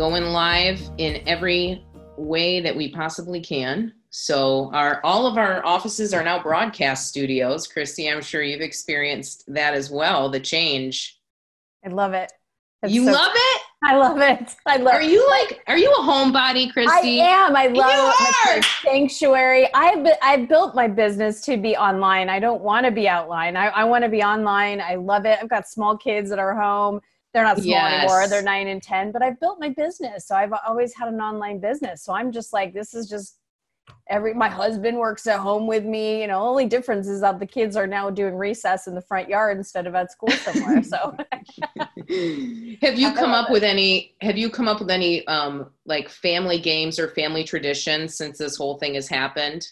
going live in every way that we possibly can. So our all of our offices are now broadcast studios. Christy, I'm sure you've experienced that as well, the change. I love it. You so, love it? I love it. I love Are you like are you a homebody, Christy? I am. I love it. sanctuary. I've I've built my business to be online. I don't want to be outline. I, I want to be online. I love it. I've got small kids at our home. They're not small yes. anymore. They're nine and ten, but I've built my business. So I've always had an online business. So I'm just like, this is just every my husband works at home with me you know only difference is that the kids are now doing recess in the front yard instead of at school somewhere so have you come up it. with any have you come up with any um like family games or family traditions since this whole thing has happened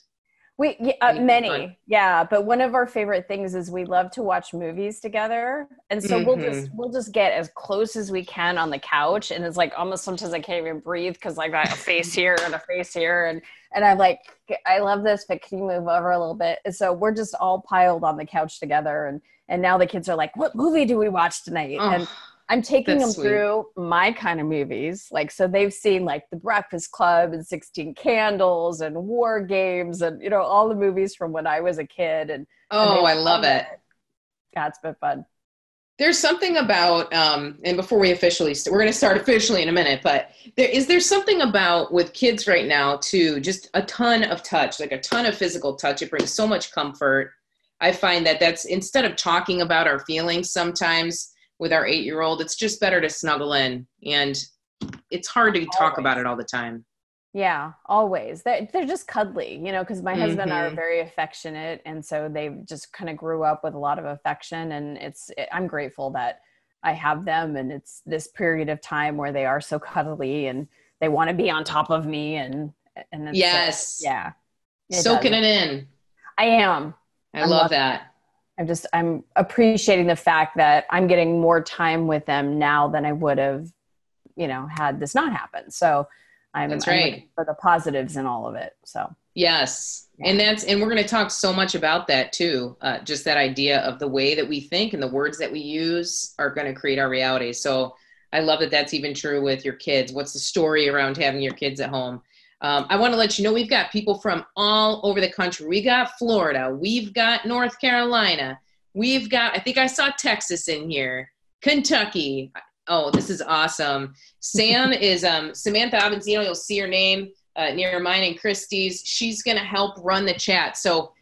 we yeah, uh, many, yeah. But one of our favorite things is we love to watch movies together, and so mm-hmm. we'll just mm-hmm. we'll just get as close as we can on the couch, and it's like almost sometimes I can't even breathe because I got a face here and a face here, and and I'm like, I love this, but can you move over a little bit? And so we're just all piled on the couch together, and and now the kids are like, what movie do we watch tonight? Oh. And I'm taking That's them sweet. through my kind of movies. Like, so they've seen like The Breakfast Club and 16 Candles and War Games and, you know, all the movies from when I was a kid. And oh, and I love it. it's been fun. There's something about, um, and before we officially, we st- we're going to start officially in a minute, but there is there something about with kids right now too, just a ton of touch, like a ton of physical touch. It brings so much comfort. I find that that's instead of talking about our feelings sometimes with our eight year old, it's just better to snuggle in. And it's hard to talk always. about it all the time. Yeah, always. They're, they're just cuddly, you know, because my mm-hmm. husband are very affectionate. And so they just kind of grew up with a lot of affection. And it's, it, I'm grateful that I have them. And it's this period of time where they are so cuddly and they want to be on top of me. And, and yes. Uh, yeah. It Soaking does. it in. I am. I I'm love that. I'm just I'm appreciating the fact that I'm getting more time with them now than I would have, you know, had this not happen. So I'm, that's right. I'm for the positives in all of it. So yes, yeah. and that's and we're going to talk so much about that too. Uh, just that idea of the way that we think and the words that we use are going to create our reality. So I love that that's even true with your kids. What's the story around having your kids at home? Um, I want to let you know we've got people from all over the country. We got Florida, we've got North Carolina, we've got, I think I saw Texas in here, Kentucky. Oh, this is awesome. Sam is um, Samantha Avanzino. You'll see her name uh, near mine and Christy's. She's going to help run the chat. So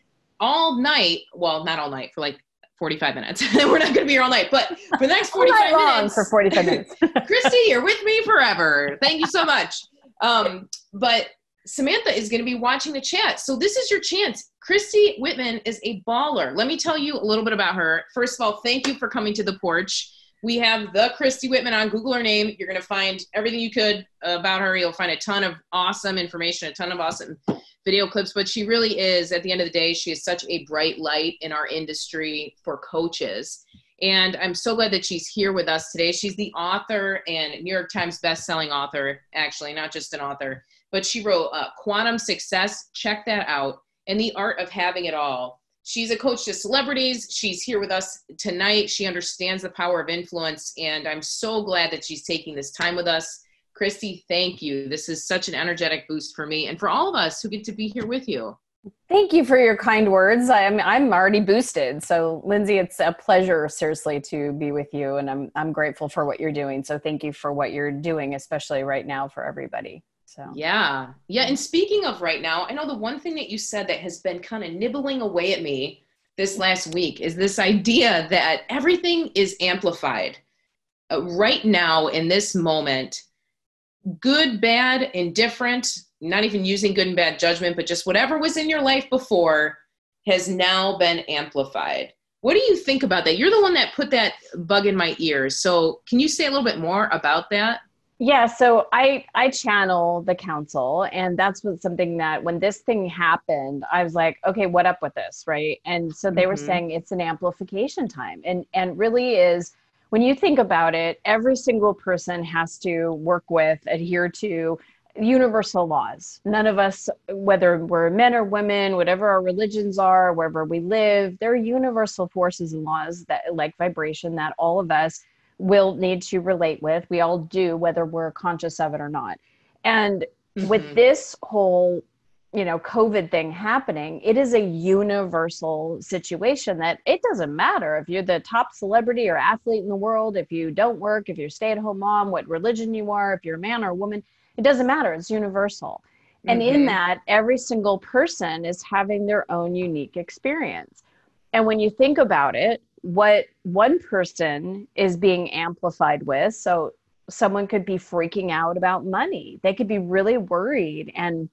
all night, well, not all night, for like 45 minutes. We're not going to be here all night, but for the next 45 minutes. For 45 minutes. Christy, you're with me forever. Thank you so much. Um, but Samantha is going to be watching the chat. So this is your chance. Christy Whitman is a baller. Let me tell you a little bit about her. First of all, thank you for coming to the porch. We have the Christy Whitman on Google her name. You're going to find everything you could about her. You'll find a ton of awesome information, a ton of awesome video clips, but she really is, at the end of the day, she is such a bright light in our industry for coaches. And I'm so glad that she's here with us today. She's the author and New York Times best-selling author, actually, not just an author, but she wrote uh, Quantum Success. Check that out. And The Art of Having It All. She's a coach to celebrities. She's here with us tonight. She understands the power of influence, and I'm so glad that she's taking this time with us. Christy, thank you. This is such an energetic boost for me and for all of us who get to be here with you. Thank you for your kind words. I'm I'm already boosted. So Lindsay, it's a pleasure seriously to be with you and I'm I'm grateful for what you're doing. So thank you for what you're doing especially right now for everybody. So Yeah. Yeah, and speaking of right now, I know the one thing that you said that has been kind of nibbling away at me this last week is this idea that everything is amplified. Uh, right now in this moment, good, bad, indifferent, not even using good and bad judgment, but just whatever was in your life before has now been amplified. What do you think about that? You're the one that put that bug in my ears. So, can you say a little bit more about that? Yeah, so I I channel the council and that's what something that when this thing happened, I was like, okay, what up with this, right? And so they mm-hmm. were saying it's an amplification time. And and really is when you think about it, every single person has to work with, adhere to universal laws. None of us, whether we're men or women, whatever our religions are, wherever we live, there are universal forces and laws that, like vibration, that all of us will need to relate with. We all do, whether we're conscious of it or not. And mm-hmm. with this whole you know covid thing happening it is a universal situation that it doesn't matter if you're the top celebrity or athlete in the world if you don't work if you're stay at home mom what religion you are if you're a man or a woman it doesn't matter it's universal mm-hmm. and in mm-hmm. that every single person is having their own unique experience and when you think about it what one person is being amplified with so someone could be freaking out about money they could be really worried and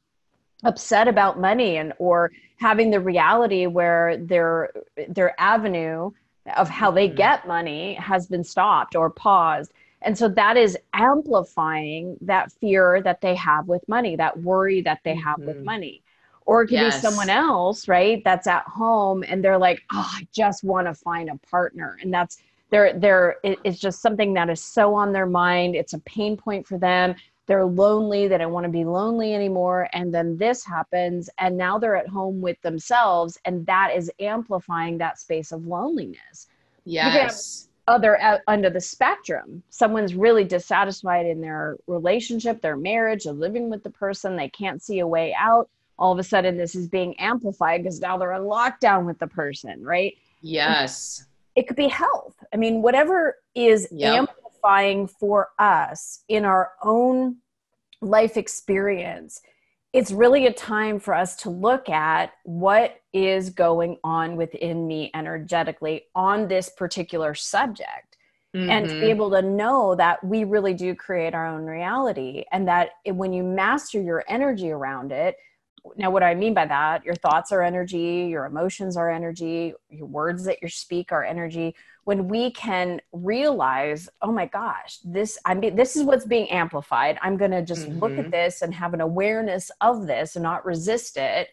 upset about money and or having the reality where their their avenue of how they mm-hmm. get money has been stopped or paused and so that is amplifying that fear that they have with money that worry that they have mm-hmm. with money or it could yes. be someone else right that's at home and they're like oh i just want to find a partner. And that's they're they're it's just something that is so on their mind. It's a pain point for them. They're lonely. They don't want to be lonely anymore. And then this happens and now they're at home with themselves and that is amplifying that space of loneliness. Yes. other uh, under the spectrum. Someone's really dissatisfied in their relationship their marriage of living with the person they can't see a way out all of a sudden this is being amplified because now they're in lockdown with the person right yes it could be health i mean whatever is yep amplifying for us in our own life experience, it's really a time for us to look at what is going on within me energetically on this particular subject. Mm-hmm. And to be able to know that we really do create our own reality, and that when you master your energy around it, now what i mean by that your thoughts are energy your emotions are energy your words that you speak are energy when we can realize oh my gosh this i mean this is what's being amplified i'm going to just mm-hmm. look at mm-hmm. this and have an awareness of this and not resist it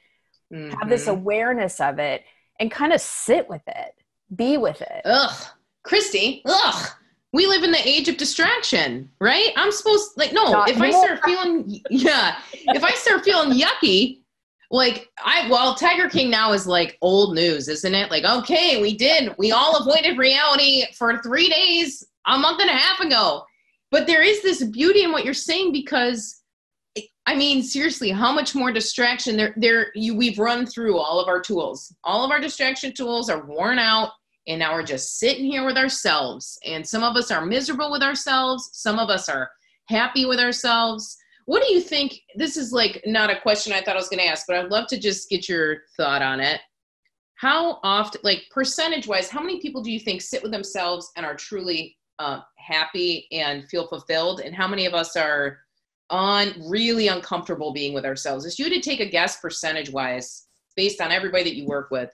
mm-hmm. have this mm-hmm. awareness of it and kind of sit with it be with it ugh christy ugh we live in the age of distraction, right? I'm supposed like no, Not if I start feeling yeah, if I start feeling yucky, like I well, Tiger King now is like old news, isn't it? Like, okay, we did. We all avoided reality for three days a month and a half ago. But there is this beauty in what you're saying because I mean, seriously, how much more distraction there there you we've run through all of our tools. All of our distraction tools are worn out and now we're just sitting here with ourselves. And some of us are miserable with ourselves, some of us are happy with ourselves what do you think? This is like not a question I thought I was going to ask, but I'd love to just get your thought on it. How often, like percentage wise, how many people do you think sit with themselves and are truly uh, happy and feel fulfilled? And how many of us are on really uncomfortable being with ourselves? If you had to take a guess percentage wise, based on everybody that you work with.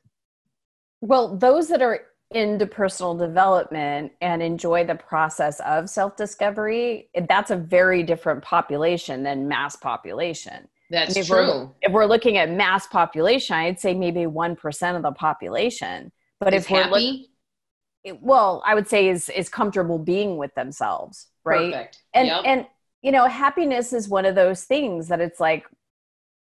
Well, those that are into personal development and enjoy the process of self discovery, that's a very different population than mass population. That's if true. We're, if we're looking at mass population, I'd say maybe 1% of the population. But is if we're happy? Look, well, I would say is is comfortable being with themselves, right? Perfect. And yep. and you know, happiness is one of those things that it's like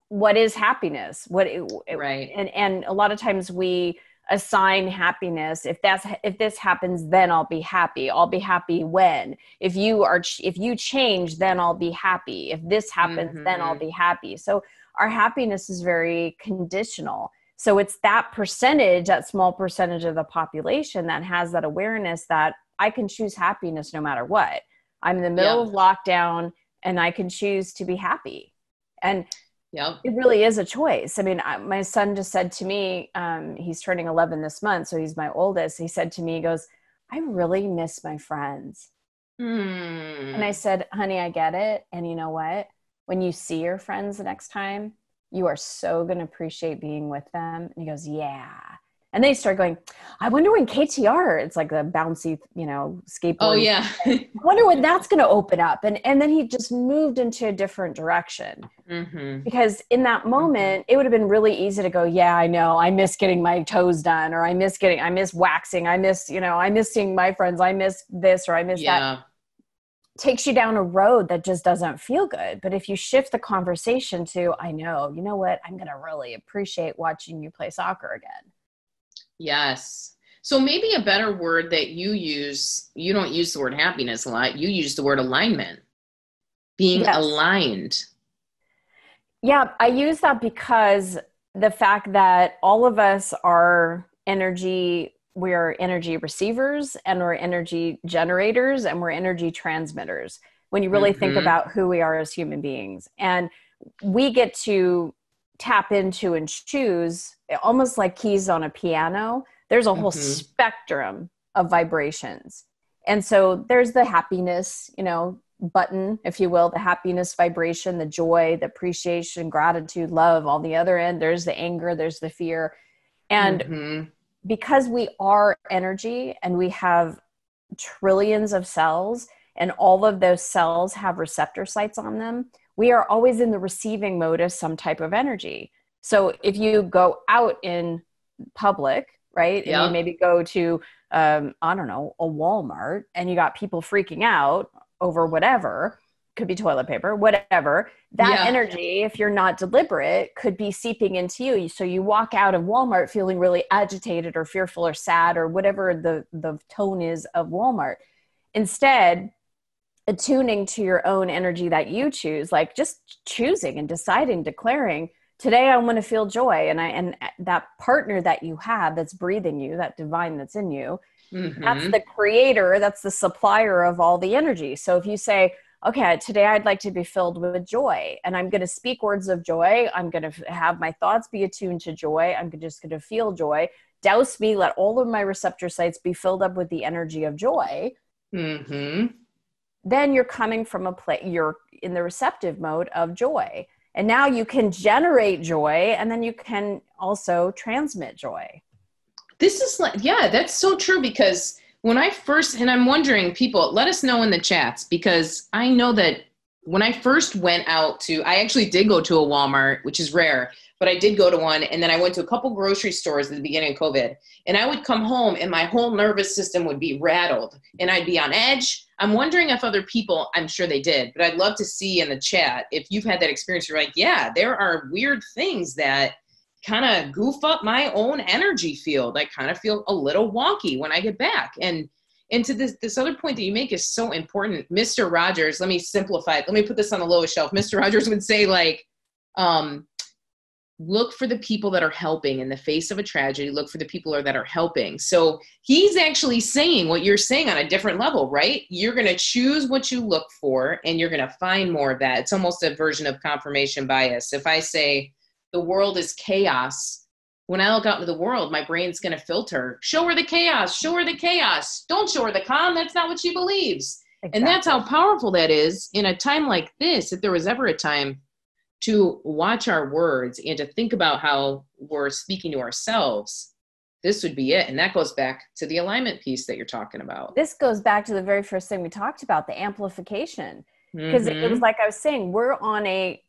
what is happiness? What right. And and a lot of times we assign happiness. If that's if this happens then i'll be happy. I'll be happy when. If you are if you change then i'll be happy. If this happens mm-hmm. then i'll mm-hmm. be happy. So our happiness is very conditional. So it's that percentage that small percentage of the population that has that awareness that i can choose happiness no matter what. I'm in the middle of lockdown and i can choose to be happy. And yeah it really is a choice. I mean I, my son just said to me um, he's turning 11 this month so he's my oldest. He said to me he goes i really miss my friends. Mm. and i said honey i get it and you know what? When you see your friends the next time you are so going to appreciate being with them. And he goes yeah and they start going i wonder when ktr it's like the bouncy you know skateboard oh yeah i wonder when that's going to open up and and then he just moved into a different direction mm-hmm. because in that mm-hmm. moment it would have been really easy to go yeah i know i miss getting my toes done or i miss getting i miss waxing i miss you know i miss seeing my friends i miss this or i miss yeah. that takes you down a road that just doesn't feel good. But if you shift the conversation to, I know, you know what, I'm going to really appreciate watching you play soccer again. Yes. So maybe a better word that you use, you don't use the word happiness a lot. You use the word alignment. Being yes. aligned. Yeah, I use that because the fact that all of us are energy we're energy receivers and we're energy generators and we're energy transmitters when you really mm-hmm. think about who we are as human beings and we get to tap into and choose almost like keys on a piano there's a whole mm-hmm. spectrum of vibrations and so there's the happiness you know button if you will the happiness vibration the joy the appreciation gratitude love all the other end there's the anger there's the fear and mm-hmm. because we are energy and we have trillions of cells and all of those cells have receptor sites on them we are always in the receiving mode of some type of energy so if you go out in public right yeah. and you maybe go to um, i don't know a walmart and you got people freaking out over whatever could be toilet paper whatever that yeah. energy if you're not deliberate could be seeping into you so you walk out of walmart feeling really agitated or fearful or sad or whatever the the tone is of walmart instead attuning to your own energy that you choose like just choosing and deciding declaring today i want to feel joy and i and that partner that you have that's breathing you that divine that's in you Mm-hmm. That's the creator, that's the supplier of all the energy. So if you say, okay, today I'd like to be filled with joy, and I'm going to speak words of joy, I'm going to have my thoughts be attuned to joy, I'm just going to feel joy. Douse me, let all of my receptor sites be filled up with the energy of joy. Mm-hmm. Then you're coming from a place, you're in the receptive mode of joy. And now you can generate joy and then you can also transmit joy. This is like, yeah, that's so true because when I first, and I'm wondering, people, let us know in the chats because I know that when I first went out to, I actually did go to a Walmart, which is rare, but I did go to one. And then I went to a couple grocery stores at the beginning of COVID. And I would come home and my whole nervous system would be rattled and I'd be on edge. I'm wondering if other people, I'm sure they did, but I'd love to see in the chat if you've had that experience. You're like, yeah, there are weird things that kind of goof up my own energy field. I kind of feel a little wonky when I get back. And and to this this other point that you make is so important. Mr. Rogers, let me simplify it. Let me put this on the lowest shelf. Mr. Rogers would say like um look for the people that are helping in the face of a tragedy look for the people that are helping so he's actually saying what you're saying on a different level right you're going to choose what you look for and you're going to find more of that it's almost a version of confirmation bias if i say the world is chaos. When I look out into the world, my brain's going to filter. Show her the chaos. Show her the chaos. Don't show her the calm. That's not what she believes. Exactly. And that's how powerful that is in a time like this. If there was ever a time to watch our words and to think about how we're speaking to ourselves, this would be it. And that goes back to the alignment piece that you're talking about. This goes back to the very first thing we talked about the amplification. Because mm-hmm. it was like I was saying, we're on a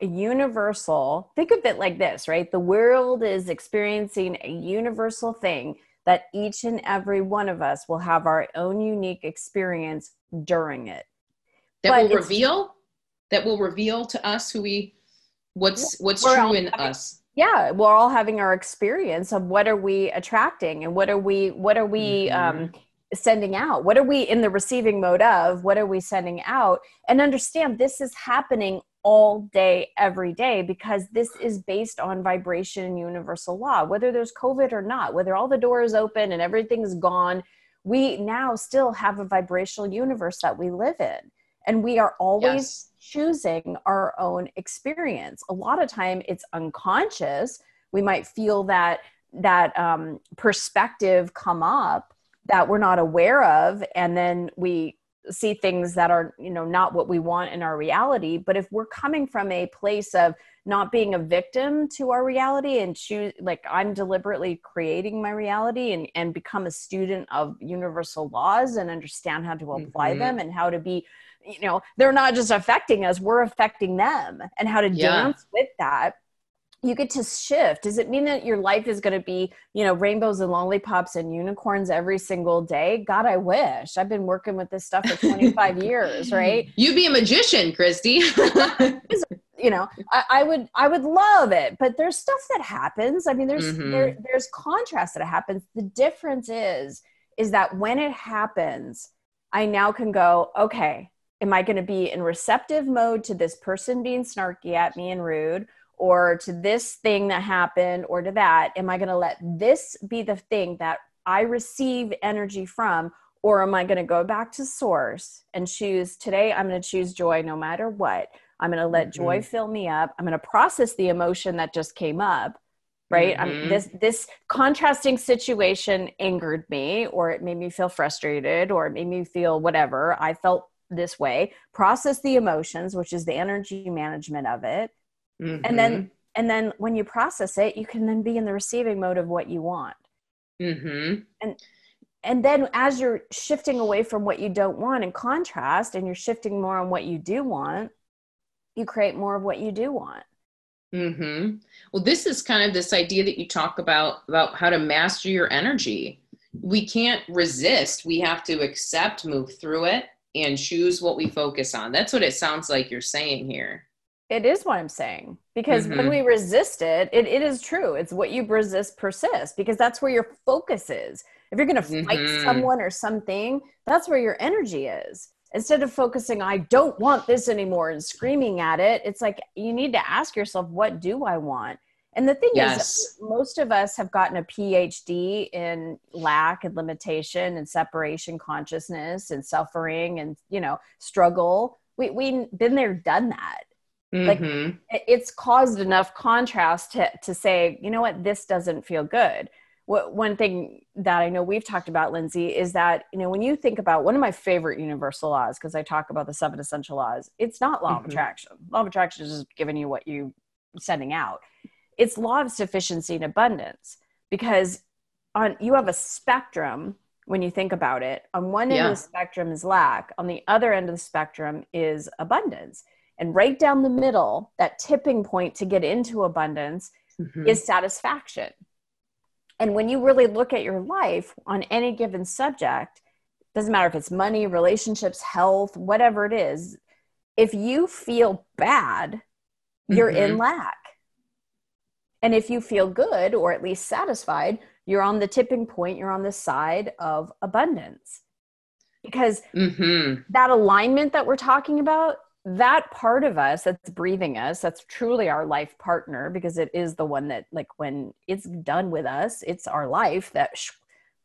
universal think of it like this right the world is experiencing a universal thing that each and every one of us will have our own unique experience during it that but will reveal that will reveal to us who we what's what's true in having, us yeah we're all having our experience of what are we attracting and what are we what are we mm-hmm. um sending out what are we in the receiving mode of what are we sending out and understand this is happening all day, every day, because this is based on vibration and universal law. Whether there's COVID or not, whether all the doors open and everything's gone, we now still have a vibrational universe that we live in. And we are always yes. Choosing our own experience. A lot of time it's unconscious. We might feel that that um, perspective come up that we're not aware of and then we see things that are you know not what we want in our reality but if we're coming from a place of not being a victim to our reality and choose like i'm deliberately creating my reality and and become a student of universal laws and understand how to apply mm-hmm. them and how to be you know they're not just affecting us we're affecting them and how to yeah. dance with that you get to shift does it mean that your life is going to be you know rainbows and lollipops and unicorns every single day god i wish i've been working with this stuff for 25 years right You'd be a magician christy you you know, I, I, would I would love it. But there's stuff that happens. I mean, there's mm-hmm. there, there's contrast that happens. The difference is is that when it happens, I now can go, okay, am I going to be in receptive mode to this person being snarky at me and rude? or to this thing that happened or to that am i going to let this be the thing that i receive energy from or am i going to go back to source and choose today i'm going to choose joy no matter what i'm going to let mm-hmm. joy fill me up i'm going to process the emotion that just came up right mm-hmm. I'm, this this contrasting situation angered me or it made me feel frustrated or it made me feel whatever i felt this way process the emotions which is the energy management of it mm-hmm. and then mm-hmm. and then when you process it you can then be in the receiving mode of what you want mm-hmm. and and then as you're shifting away from what you don't want in contrast and you're shifting more on what you do want you create more of what you do want mm-hmm. well this is kind of this idea that you talk about about how to master your energy we can't resist we have to accept move through it and choose what we focus on that's what it sounds like you're saying here it is what I'm saying. Because mm-hmm. when we resist it, it, it is true. It's what you resist persists because that's where your focus is. If you're going to fight mm-hmm. someone or something, that's where your energy is. Instead of focusing, I don't want this anymore and screaming at it, it's like you need to ask yourself, what do I want? And the thing yes. is, most of us have gotten a PhD in lack and limitation and separation consciousness and suffering and, you know, struggle. We, we've been there, done that Mm-hmm. Like it's caused enough contrast to, to say, you know what, this doesn't feel good. What, one thing that I know we've talked about, Lindsay, is that, you know, when you think about one of my favorite universal laws, because I talk about the seven essential laws, it's not law mm-hmm. of attraction. Law of attraction is just giving you what you sending out. It's law of sufficiency and abundance because on you have a spectrum when you think about it. On one end yeah. of the spectrum is lack, on the other end of the spectrum is abundance. And right down the middle, that tipping point to get into abundance mm-hmm. is satisfaction. And when you really look at your life on any given subject, doesn't matter if it's money, relationships, health, whatever it is, if you feel bad, you're mm-hmm. in lack. And if you feel good or at least satisfied, you're on the tipping point, you're on the side of abundance. Because mm-hmm. that alignment that we're talking about that part of us that's breathing us that's truly our life partner because it is the one that like when it's done with us it's our life that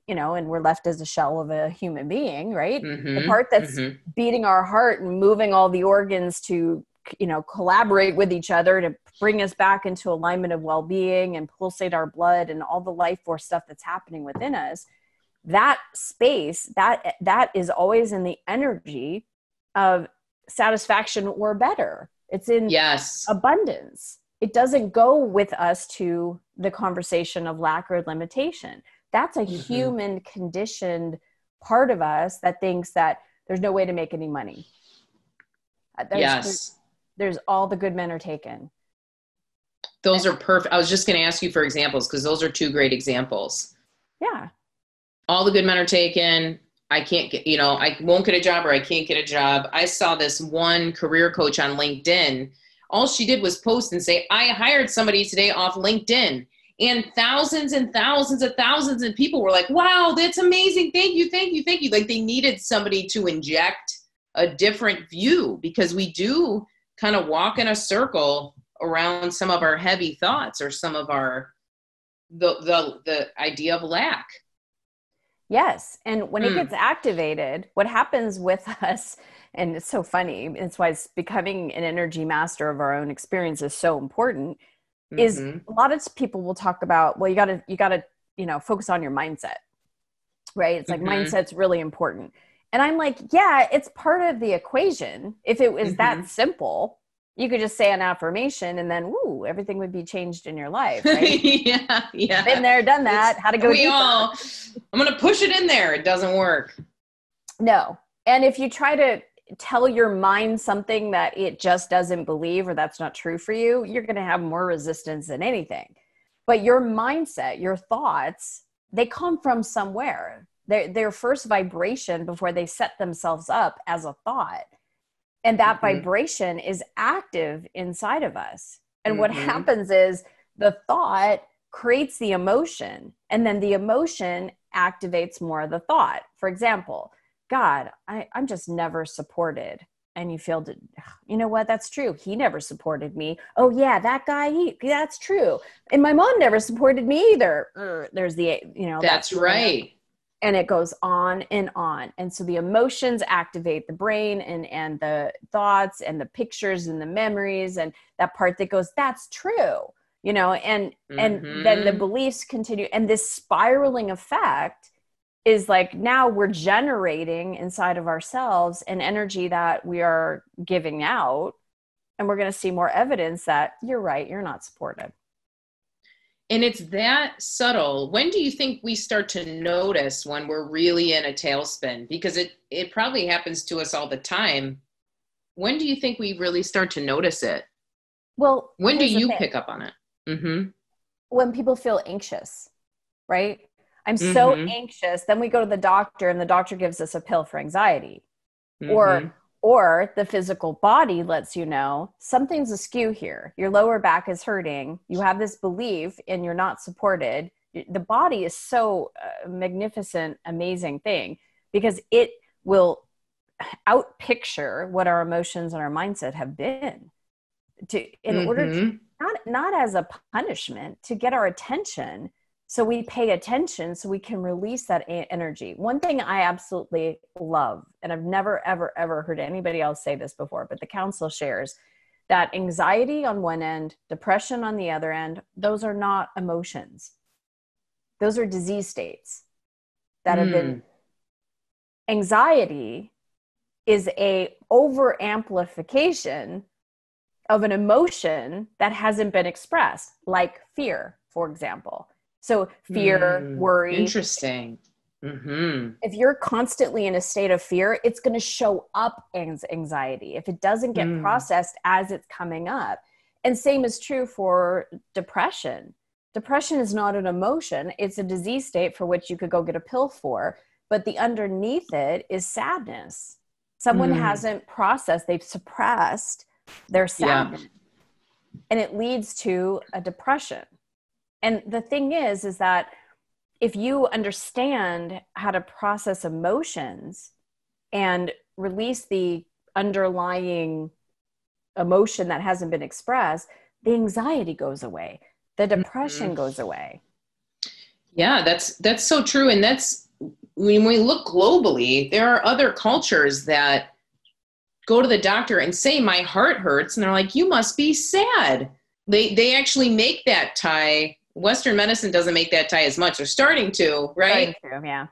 you know and we're left as a shell of a human being right mm-hmm, the part that's mm-hmm. beating our heart and moving all the organs to you know collaborate with each other to bring us back into alignment of well-being and pulsate our blood and all the life force stuff that's happening within us that space that that is always in the energy of satisfaction or better. It's in yes abundance. It doesn't go with us to the conversation of lack or limitation. That's a mm-hmm. human conditioned part of us that thinks that there's no way to make any money. Uh, there's, yes. There's, all the good men are taken. Those are perfect. I was just going to ask you for examples because those are two great examples. Yeah. All the good men are taken. I can't get, you know, I won't get a job or I can't get a job. I saw this one career coach on LinkedIn. All she did was post and say, I hired somebody today off LinkedIn. And thousands and thousands and thousands of people were like, wow, that's amazing. Thank you, thank you, thank you. Like they needed somebody to inject a different view because we do kind of walk in a circle around some of our heavy thoughts or some of our the the the idea of lack Yes. And when mm. it hmm. gets activated, what happens with us, and it's so funny, it's why it's becoming an energy master of our own experience is so important, mm-hmm. is a lot of people will talk about, well, you gotta, you gotta, you know, focus on your mindset. Right. It's like mm-hmm. mindset's really important. And I'm like, yeah, it's part of the equation. If it was mm-hmm. that simple, you could just say an affirmation and then woo everything would be changed in your life right? Yeah yeah. Been there done that how to go we deeper. all i'm gonna push it in there. It doesn't work. No. And if you try to tell your mind something that it just doesn't believe or that's not true for you you're gonna have more resistance than anything. But your mindset your thoughts they come from somewhere their, their first vibration before they set themselves up as a thought. And that mm-hmm. vibration is active inside of us. And mm-hmm. what happens is the thought creates the emotion and then the emotion activates more of the thought. For example god I, i'm just never supported. And you feel you know what? That's true. He never supported me. Oh yeah that guy he that's true. And my mom never supported me either. There's the you know that's, that's right and it goes on and on and so the emotions activate the brain and and the thoughts and the pictures and the memories and that part that goes that's true you know and mm-hmm. and then the mm-hmm. beliefs continue and this spiraling effect is like now we're generating inside of ourselves an energy that we are giving out and we're going to see more evidence that you're right you're not supported and it's that subtle. When do you think we start to notice when we're really in a tailspin? Because it it probably happens to us all the time. When do you think we really start to notice it? Well when do you pick up on it? Mm-hmm. when people feel anxious right? I'm mm-hmm. so anxious. Then we go to the doctor and the doctor gives us a pill for anxiety. Mm-hmm. or or the physical body lets you know something's askew here. Your lower back is hurting. You have this belief and you're not supported. The body is so uh, magnificent, amazing thing because it will out picture what our emotions and our mindset have been to in mm-hmm. order to not not as a punishment to get our attention so we pay attention so we can release that energy one thing i absolutely love and i've never ever ever heard anybody else say this before but the council shares that anxiety on one end depression on the other end those are not emotions those are disease states that mm. have been hmm. anxiety is a over amplification of an emotion that hasn't been expressed like fear for example so fear, mm, worry. Interesting. Mm-hmm. If you're constantly in a state of fear, it's going to show up as anxiety if it doesn't get mm. processed as it's coming up. And same is true for depression. Depression is not an emotion, it's a disease state for which you could go get a pill for. But the underneath it is sadness. Someone mm. hasn't processed, they've suppressed their sadness. Yeah. And it leads to a depression and the thing is is that if you understand how to process emotions and release the underlying emotion that hasn't been expressed the anxiety goes away the mm-hmm. depression mm-hmm. goes away yeah that's that's so true and that's when we look globally there are other cultures that go to the doctor and say my heart hurts and they're like you must be sad they they actually make that tie Western medicine doesn't make that tie as much. They're starting to, right? Starting to, yeah.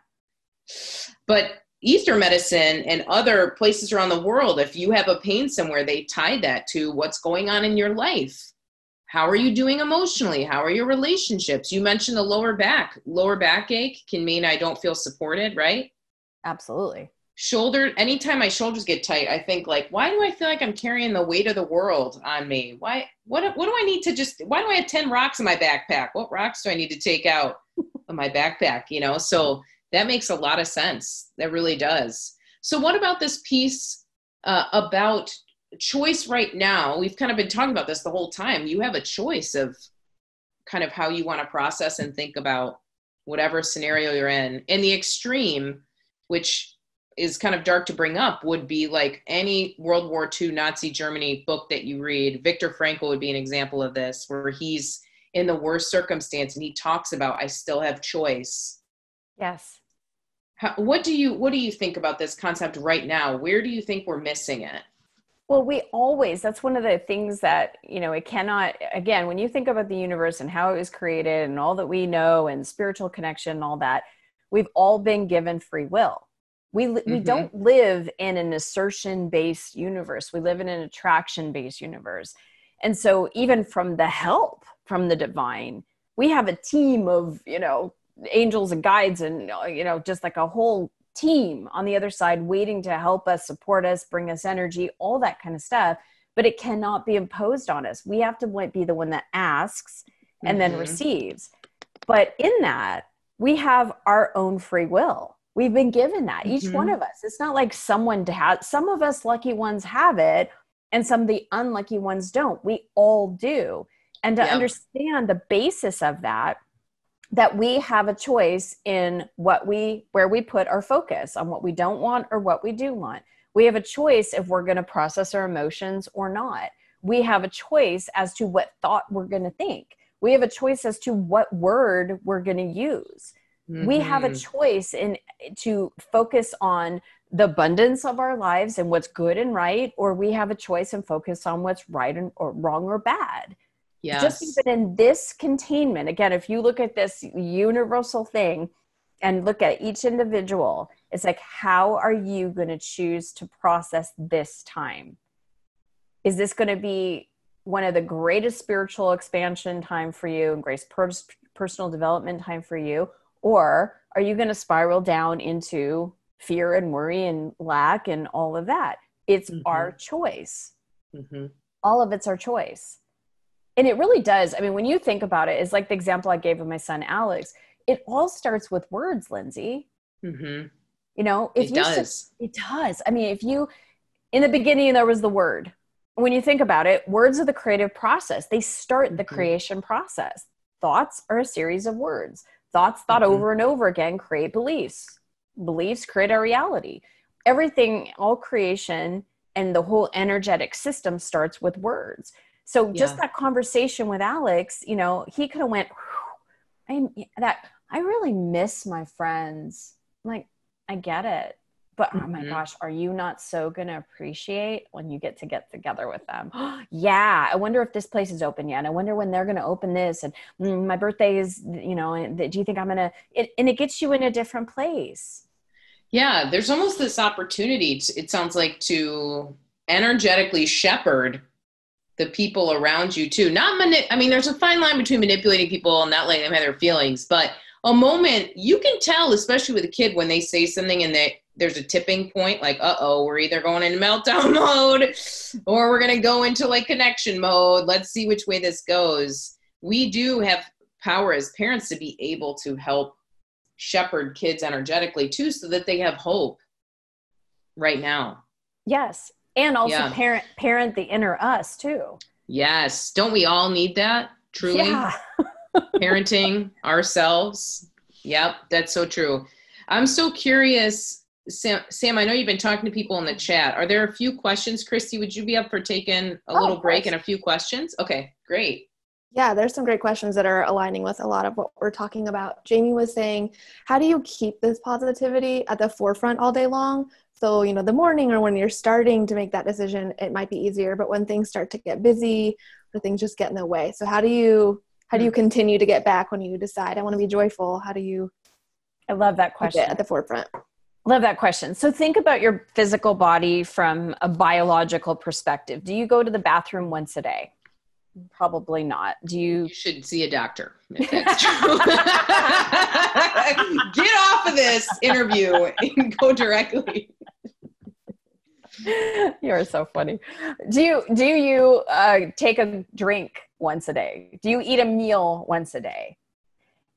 But Eastern medicine and other places around the world, if you have a pain somewhere, they tie that to what's going on in your life. How are you doing emotionally? How are your relationships? You mentioned the lower back. Lower backache can mean I don't feel supported, right? Absolutely shoulder anytime my shoulders get tight i think like why do i feel like i'm carrying the weight of the world on me? Why what what do i need to just why do i have 10 rocks in my backpack? What rocks do i need to take out of my backpack you know? So that makes a lot of sense. That really does. So what about this piece uh, about choice right now? We've kind of been talking about this the whole time. You have a choice of kind of how you want to process and think about whatever scenario you're in. In the extreme which is kind of dark to bring up would be like any World War II Nazi Germany book that you read. Viktor Frankl would be an example of this, where he's in the worst circumstance and he talks about I still have choice. Yes. How, what do you what do you think about this concept right now? Where do you think we're missing it? Well, we always, that's one of the things that, you know, it cannot, again, when you think about the universe and how it was created and all that we know and spiritual connection and all that, we've all been given free will we mm-hmm. we don't live in an assertion based universe. We live in an attraction based universe. And so even from the help from the divine we have a team of you know angels and guides and you know just like a whole team on the other side waiting to help us support us bring us energy all that kind of stuff. But it cannot be imposed on us. We have to be the one that asks and mm-hmm. then receives. But in that we have our own free will We've been given that, mm-hmm. each one mm-hmm. of us. It's not like someone to have, some of us lucky ones have it, and some of the unlucky ones don't. We all do. And to understand the basis of that, that we have a choice in what we where we put our focus on what we don't want or what we do want we have a choice if we're going to process our emotions or not we have a choice as to what thought we're going to think we have a choice as to what word we're going to use mm-hmm. we have a mm-hmm. choice in to focus on the abundance of our lives and what's good and right or we have a choice and focus on what's right and or wrong or bad yes. just even in this containment again if you look at this universal thing and look at each individual it's like how are you going to choose to process this time is this going to be one of the greatest spiritual expansion time for you and grace personal development time for you or are you going to spiral down into fear and worry and lack and all of that. It's mm-hmm. our choice. Mm-hmm. All of it's our choice. And it really does. I mean, when you think about it, it's like the example I gave of my son Alex. It all starts with words, Lindsay. Mm-hmm. You know, if it you does. it does. I mean, if you in the beginning there was the word. When you think about it, words are the creative process. They start the mm-hmm. creation process. Thoughts are a series of words. Thoughts thought mm-hmm. over and over again create beliefs beliefs create our reality. Everything, all creation, and the whole energetic system starts with words. So just yeah. that conversation with Alex, you know, he could have went, I that I really miss my friends. I'm like, I get it. But oh my mm-hmm. gosh, are you not so gonna appreciate when you get to get together with them? yeah, I wonder if this place is open yet. I wonder when they're gonna open this. And mm, my birthday is, you know, do you think I'm gonna? It, and it gets you in a different place. Yeah, there's almost this opportunity, to, it sounds like, to energetically shepherd the people around you too. Not mani- I mean, there's a fine line between manipulating people and not letting them have their feelings, but a moment you can tell, especially with a kid, when they say something and they there's a tipping point, like, uh oh, we're either going into meltdown mode or we're gonna go into like connection mode. Let's see which way this goes. We do have power as parents to be able to help shepherd kids energetically too so that they have hope right now yes and also yeah. parent parent the inner us too yes don't we all need that truly yeah. parenting ourselves yep that's so true i'm so curious Sam, Sam, I know you've been talking to people in the chat. Are there a few questions, Christy? Would you be up for taking a oh, little break and a few questions? Okay, great. Yeah, there's some great questions that are aligning with a lot of what we're talking about. Jamie was saying, how do you keep this positivity at the forefront all day long? So, you know, the morning or when you're starting to make that decision, it might be easier, but when things start to get busy or things just get in the way. So, how do you how do you hmm. continue to get back when you decide I want to be joyful? How do you I love that question at the forefront. Love that question. So think about your physical body from a biological perspective. Do you go to the bathroom once a day? Probably not. Do you? You should see a doctor if that's true. Get off of this interview and go directly. You are so funny. Do you do you uh, take a drink once a day? Do you eat a meal once a day?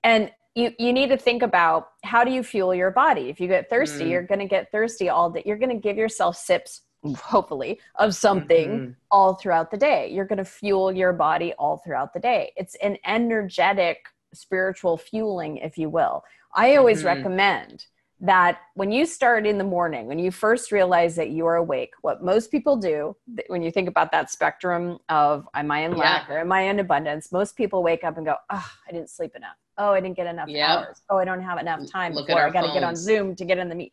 And you you need to think about how do you fuel your body. If you get thirsty, mm. you're going to get thirsty all day. You're going to give yourself sips hopefully of something mm-hmm. all throughout the day you're going to fuel your body all throughout the day it's an energetic spiritual fueling if you will i always mm-hmm. recommend that when you start in the morning when you first realize that you are awake what most people do when you think about that spectrum of am i in lack yeah. or am i in abundance most people wake up and go oh i didn't sleep enough oh i didn't get enough yep. hours oh i don't have enough time Look before i got to get on zoom to get in the meet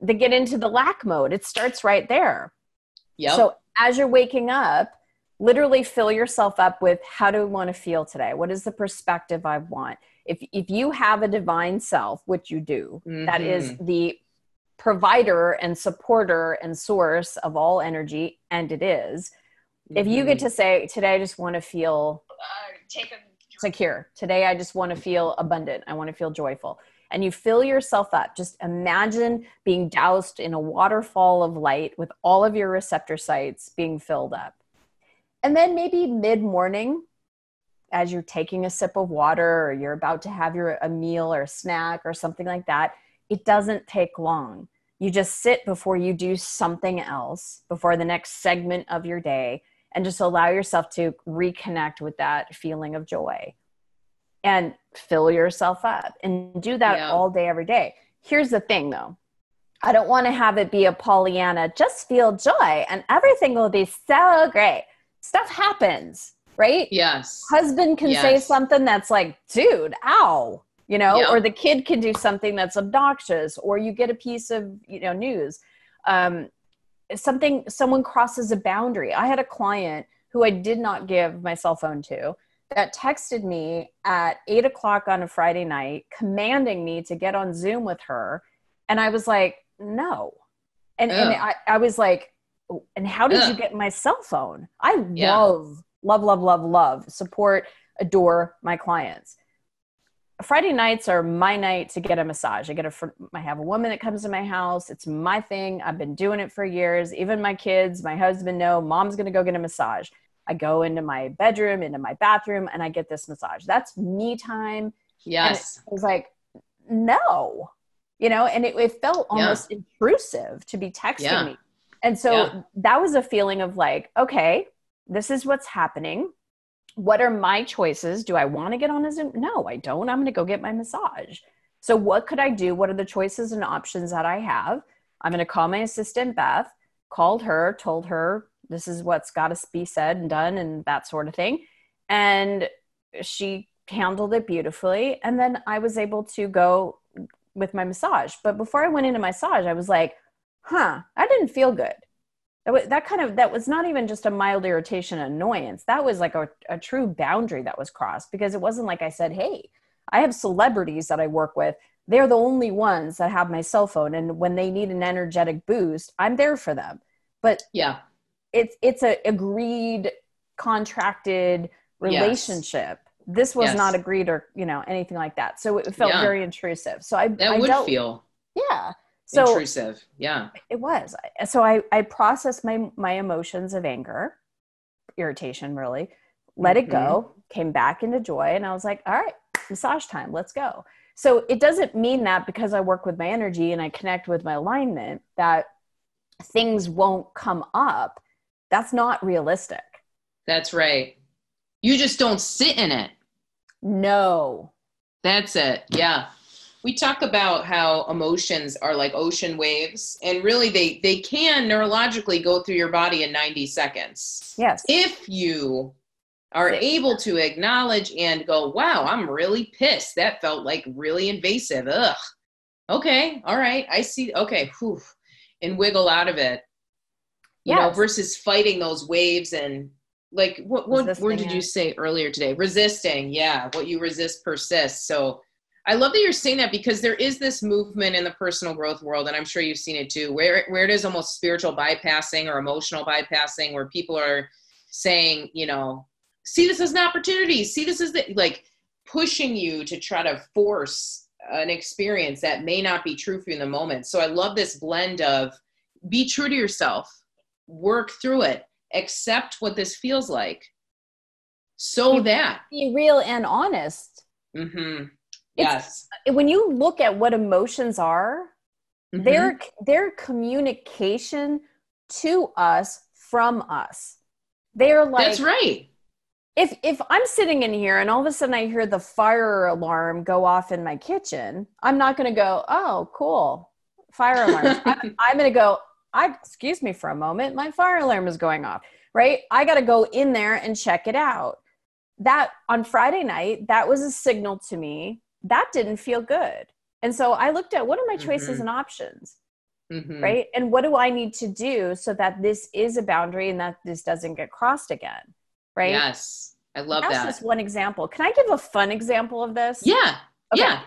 they get into the lack mode. It starts right there. Yeah. So as you're waking up, literally fill yourself up with how do I want to feel today? What is the perspective I want? If if you have a divine self, which you do, mm-hmm. that is mm-hmm. the provider and supporter and source of all energy, and it is. Mm-hmm. If you get mm-hmm. to say, today I just want to feel uh, secure. Today I just want to feel abundant. I want to feel joyful and you fill yourself up. Just imagine being doused in a waterfall of light with all of your receptor sites being filled up. And then maybe mid morning, as you're taking a sip of water or you're about to have your a meal or a snack or something like that, it doesn't take long. You just sit before you do something else, before the next segment of your day, and just allow yourself to reconnect with that feeling of joy and fill yourself up and do that yeah. all day, every day. Here's the thing though I don't want to have it be a Pollyanna, just feel joy and everything will be so great. Stuff happens, right? Yes. Husband can yes. say something that's like, dude, ow, you know, yep. or the kid can do something that's obnoxious, or you get a piece of, you know, news. Um, something, someone crosses a boundary. I had a client who I did not give my cell phone to that texted me at eight o'clock on a Friday night, commanding me to get on Zoom with her. And I was like, no. And, and I, I was like, and how did Ugh. you get my cell phone? I yeah. love, love, love, love, love, support, adore my clients. Friday nights are my night to get a massage. I get a, I have a woman that comes to my house. It's my thing. I've been doing it for years. Even my kids, my husband know mom's going to go get a massage. I go into my bedroom, into my bathroom, and I get this massage. That's me time. Yes. I was like, no, you know, and it, it felt almost yeah. intrusive to be texting yeah. me. And so yeah. that was a feeling of like, okay, this is what's happening. What are my choices? Do I want to get on a Zoom? No, I don't. I'm going to go get my massage. So, what could I do? What are the choices and options that I have? I'm going to call my assistant, Beth, called her, told her this is what's got to be said and done, and that sort of thing. And she handled it beautifully. And then I was able to go with my massage. But before I went into massage, I was like, huh, I didn't feel good. That, was, that kind of, that was not even just a mild irritation annoyance. That was like a, a true boundary that was crossed because it wasn't like I said, hey, I have celebrities that I work with. They're the only ones that have my cell phone. And when they need an energetic boost, I'm there for them. But yeah, it's, it's a agreed contracted relationship. Yes this was yes. not agreed or you know anything like that so it felt yeah. very intrusive so i that I would dealt, feel yeah so intrusive yeah it was so i i processed my my emotions of anger irritation really let mm-hmm. it go mm-hmm. came back into joy and i was like all right massage time let's go so it doesn't mean that because i work with my energy and i connect with my alignment that things won't come up that's not realistic that's right you just don't sit in it no. That's it. Yeah. We talk about how emotions are like ocean waves and really they they can neurologically go through your body in 90 seconds. Yes. If you are able to acknowledge and go, "Wow, I'm really pissed. That felt like really invasive." Ugh. Okay. All right. I see. Okay. Whew. And wiggle out of it. You yes. know, versus fighting those waves and like what what word did you say earlier today resisting yeah what you resist persists so i love that you're saying that because there is this movement in the personal growth world and i'm sure you've seen it too where where it is almost spiritual bypassing or emotional bypassing where people are saying you know see this as an opportunity. See this as the, like pushing you to try to force an experience that may not be true for you in the moment. So i love this blend of be true to yourself work through it accept what this feels like. So that. be real and honest. Mm-hmm. Yes when you look at what emotions are mm-hmm. their their communication to us from us they're like that's right if if i'm sitting in here and all of a sudden i hear the fire alarm go off in my kitchen i'm not going to go oh cool fire alarm I'm, I'm going to go I excuse me for a moment, my fire alarm is going off, right? I got to go in there and check it out. That on Friday night, that was a signal to me that didn't feel good. And so I looked at what are my choices mm-hmm. and options? Mm-hmm. Right? And what do I need to do so that this is a boundary and that this doesn't get crossed again? Right? Yes. I love That's that. That's just one example. Can I give a fun example of this? Yeah. Okay. Yeah.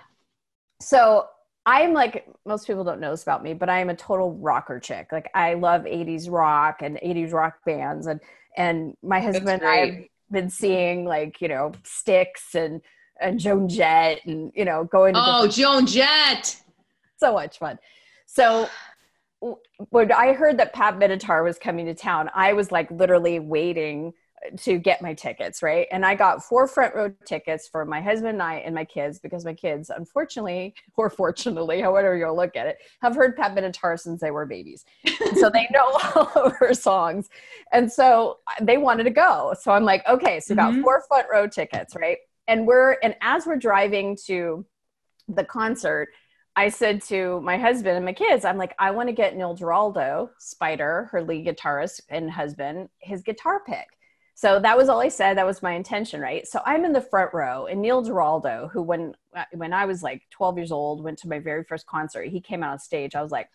So I'm like most people don't know this about me, but I am a total rocker chick. Like I love 80s rock and 80s rock bands and and my husband and I have been seeing like, you know, Styx and and Joan Jett and you know, going Oh, Joan Jett. So much fun. So when I heard that Pat Benatar was coming to town, I was like literally waiting to get my tickets, right? And I got four front row tickets for my husband and I and my kids because my kids, unfortunately, or fortunately, however you look at it, have heard Pat Benatar since they were babies. so they know all of her songs. And so they wanted to go. So I'm like, okay, so got mm-hmm. four front row tickets, right? And we're, and as we're driving to the concert, I said to my husband and my kids, I'm like, I want to get Neil Giraldo, Spyder, her lead guitarist and husband, his guitar pick. So that was all I said. That was my intention, right? So I'm in the front row, and Neil Giraldo, who when when I was like 12 years old, went to my very first concert. He came out on stage. I was like,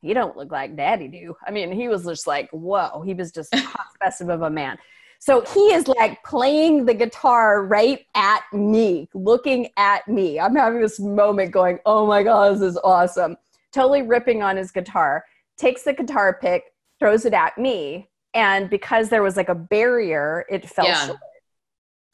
he don't look like Daddy do. I mean, he was just like, whoa. He was just a specimen of a man. So he is like playing the guitar right at me, looking at me. I'm having this moment going, oh my God, this is awesome. Totally ripping on his guitar, takes the guitar pick, throws it at me. And because there was like a barrier, it fell yeah. short.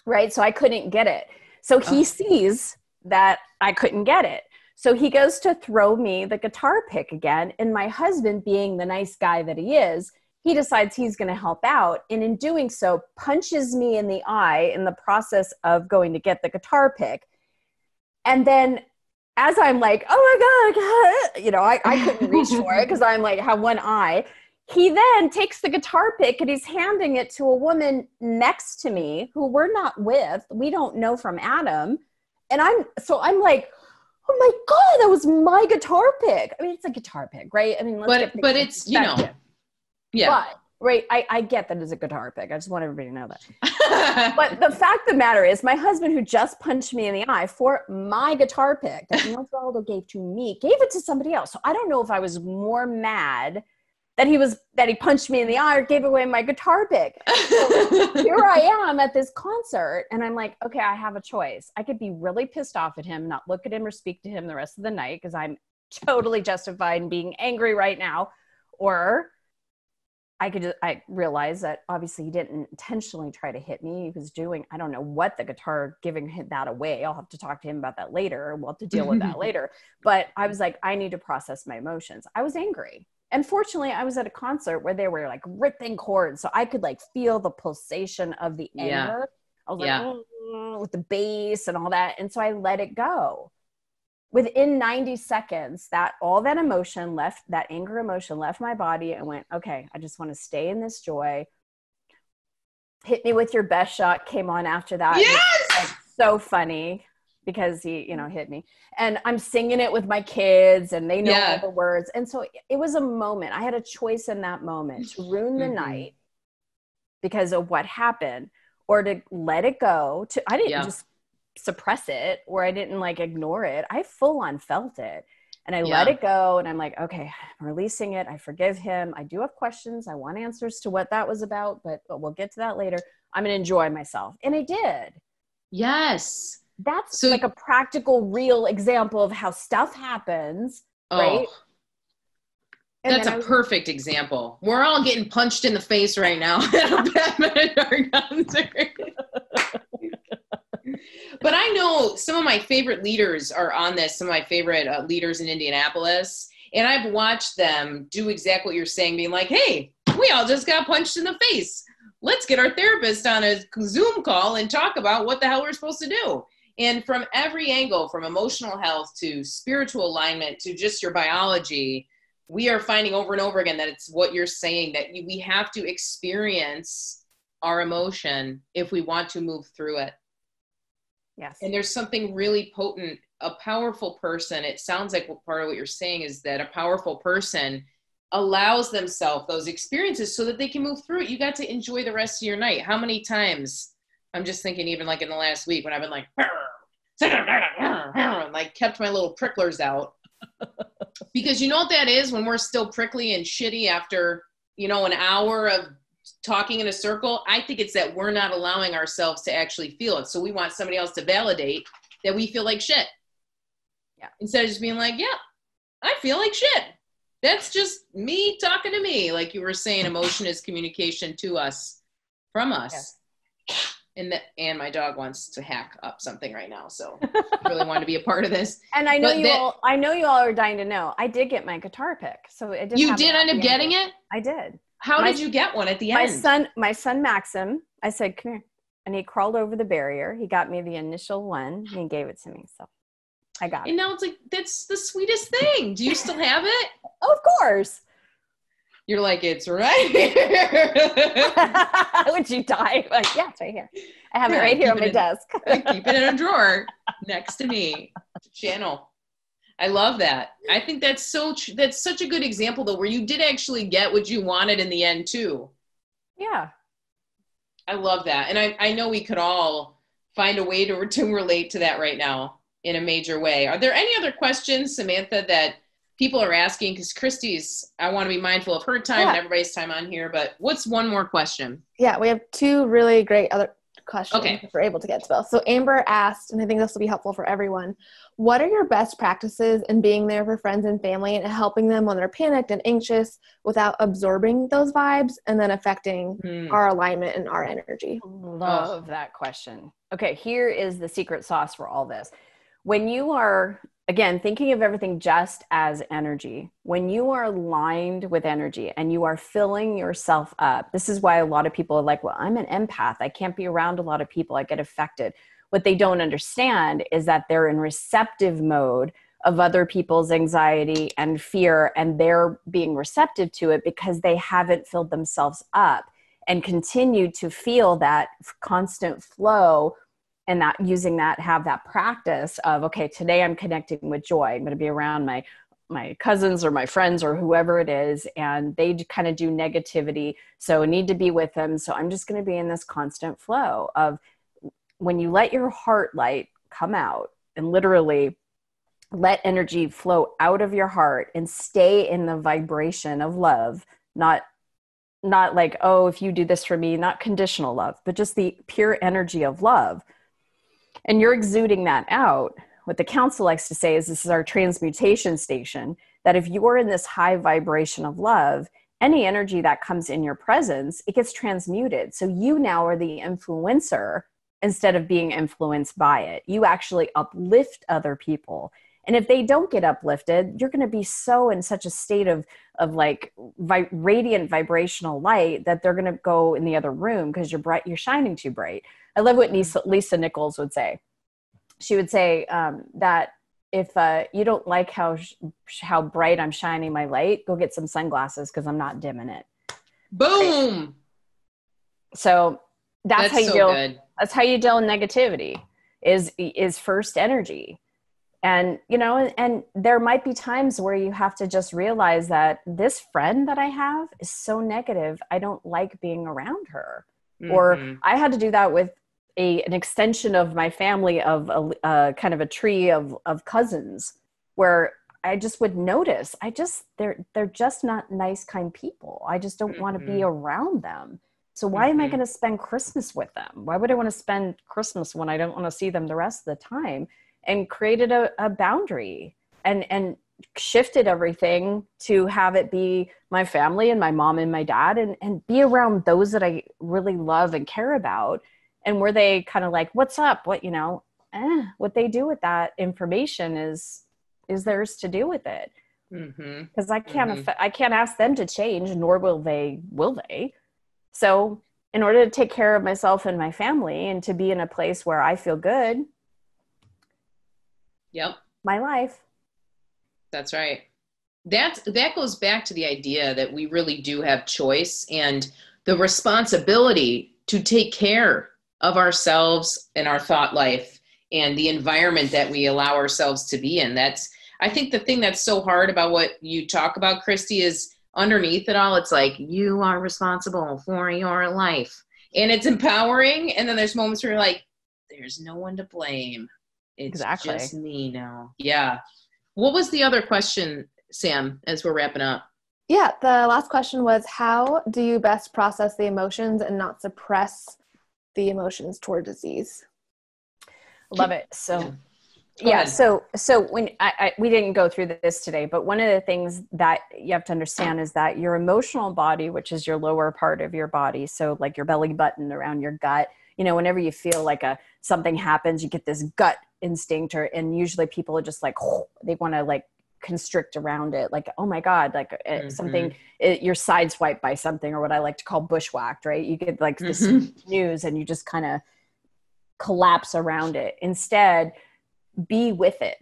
Right. So I couldn't get it. So he oh. sees that I couldn't get it. So he goes to throw me the guitar pick again. And my husband, being the nice guy that he is, he decides he's going to help out and in doing so punches me in the eye in the process of going to get the guitar pick. And then as i'm like oh my god you know i, I couldn't reach for it because i'm like have one eye he then takes the guitar pick and he's handing it to a woman next to me who we're not with we don't know from adam. And i'm so i'm like oh my god that was my guitar pick. I mean it's a guitar pick right? I mean but but it's you know yeah. But right, I, I get that it's a guitar pick. I just want everybody to know that. but the fact of the matter is, my husband, who just punched me in the eye for my guitar pick that Neil gave to me, gave it to somebody else. So I don't know if I was more mad that he was that he punched me in the eye or gave away my guitar pick. So here I am at this concert, and I'm like, okay, I have a choice. I could be really pissed off at him, not look at him or speak to him the rest of the night because I'm totally justified in being angry right now, or I could I realized that obviously he didn't intentionally try to hit me. He was doing I don't know what the guitar giving him that away. I'll have to talk to him about that later. We'll have to deal with that later. But I was like, I need to process my emotions. I was angry. And fortunately, I was at a concert where they were like ripping chords, so I could like feel the pulsation of the anger. Yeah. I was like, yeah. oh, with the bass and all that, and so I let it go within 90 seconds that all that emotion left that anger emotion left my body and went okay i just want to stay in this joy hit me with your best shot came on after that yes! like so funny because he you know hit me and i'm singing it with my kids and they know yeah. all the words and so it was a moment i had a choice in that moment to ruin the mm-hmm. night because of what happened or to let it go to i didn't yeah. just suppress it or I didn't like ignore it. I full on felt it. And I yeah. let it go and I'm like, okay, I'm releasing it. I forgive him. I do have questions. I want answers to what that was about, but, but we'll get to that later. I'm going to enjoy myself. And I did. Yes. That's so, like a practical, real example of how stuff happens, oh, right? And that's a was, perfect example. We're all getting punched in the face right now. but I know some of my favorite leaders are on this, some of my favorite uh, leaders in Indianapolis. And I've watched them do exactly what you're saying, being like, hey, we all just got punched in the face. Let's get our therapist on a Zoom call and talk about what the hell we're supposed to do. And from every angle, from emotional health to spiritual alignment to just your biology, we are finding over and over again that it's what you're saying that we have to experience our emotion if we want to move through it. Yes. And there's something really potent. A powerful person, it sounds like what part of what you're saying is that a powerful person allows themselves those experiences so that they can move through it. You got to enjoy the rest of your night. How many times? I'm just thinking, even like in the last week when I've been like, like kept my little pricklers out. because you know what that is when we're still prickly and shitty after, you know, an hour of talking in a circle, I think it's that we're not allowing ourselves to actually feel it. So we want somebody else to validate that we feel like shit. Yeah. Instead of just being like, yeah, I feel like shit. That's just me talking to me. Like you were saying, emotion is communication to us from us. And the, and my dog wants to hack up something right now, so I really want to be a part of this. And I know but you that, all. I know you all are dying to know. I did get my guitar pick, so it did. You did end up getting it. I did. How my, did you get one at the end? My son, my son Maxim, I said, come here. And he crawled over the barrier. He got me the initial one and he gave it to me. So I got And it. now it's like, that's the sweetest thing. Do you still have it? of course. You're like, it's right here. Would you die? Like, yeah, it's right here. I have it right here on my in- desk. Keep it in a drawer next to me. Channel. I love that. I think that's so. Tr- that's such a good example, though, where you did actually get what you wanted in the end too. yeah. I love that, and I I know we could all find a way to to relate to that right now in a major way. Are there any other questions, Samantha, that people are asking? Because Christy's, I want to be mindful of her time and everybody's time on here. But what's one more question? Yeah, we have two really great other questions Okay. if we're able to get to both. So Amber asked, and I think this will be helpful for everyone. What are your best practices in being there for friends and family and helping them when they're panicked and anxious without absorbing those vibes and then affecting Hmm. our alignment and our energy? Love that question. Okay, here is the secret sauce for all this. When you are, again, thinking of everything just as energy, when you are aligned with energy and you are filling yourself up, this is why a lot of people are like, well, I'm an empath. I can't be around a lot of people. I get affected. What they don't understand is that they're in receptive mode of other people's anxiety and fear, and they're being receptive to it because they haven't filled themselves up and continue to feel that constant flow and that using that have that practice of okay today i'm connecting with joy. I'm going to be around my my cousins or my friends or whoever it is and they kind of do negativity. So I need to be with them. So i'm just going to be in this constant flow of when you let your heart light come out and literally let energy flow out of your heart and stay in the vibration of love not not like oh if you do this for me not conditional love but just the pure energy of love. And you're exuding that out. What the council likes to say is this is our transmutation station that if you are in this high vibration of love any energy that comes in your presence it gets transmuted. So you now are the influencer instead of being influenced by it. You actually uplift other people. And if they don't get uplifted you're going to be so in such a state of of like vi- radiant vibrational light that they're going to go in the other room because you're bright you're shining too bright. I love what lisa, lisa nichols would say. She would say um, that if uh, you don't like how sh- how bright i'm shining my light go get some sunglasses because i'm not dimming it. Boom. so that's, That's how you so deal good. That's how you deal with negativity is is first energy. And you know and, and there might be times where you have to just realize that this friend that i have is so negative i don't like being around her. Or Mhm. i had to do that with a an extension of my family of a, uh, kind of a tree of of cousins where i just would notice i just they're they're just not nice kind people. I just don't want to be around them so why am i Mhm. going to spend christmas with them? Why would i want to spend christmas when i don't want to see them the rest of the time? And created a, a boundary and and shifted everything to have it be my family and my mom and my dad and and be around those that i really love and care about. And were they kind of like what's up? What you know eh, what they do with that information is is theirs to do with it. Because i can't Mhm. affe- i can't ask them to change nor will they will they so in order to take care of myself and my family and to be in a place where i feel good Yep. my life That's right. That that goes back to the idea that we really do have choice and the responsibility to take care of ourselves and our thought life and the environment that we allow ourselves to be in. That's I think the thing that's so hard about what you talk about, Christy, is underneath it all, it's like you are responsible for your life. And it's empowering. And then there's moments where you're like, there's no one to blame. It's Exactly. just me now. Yeah. What was the other question, Sam, as we're wrapping up? Yeah, the last question was how do you best process the emotions and not suppress the emotions toward disease? love it so Yeah. Go yeah ahead. so so when I, I we didn't go through this today but one of the things that you have to understand is that your emotional body which is your lower part of your body so like your belly button around your gut you know whenever you feel like a something happens you get this gut instinct or and usually people are just like they want to like constrict around it like oh my god like uh, mm-hmm. something it, you're sideswiped by something or what i like to call bushwhacked right you get like this mm-hmm. news and you just kind of collapse around it instead be with it.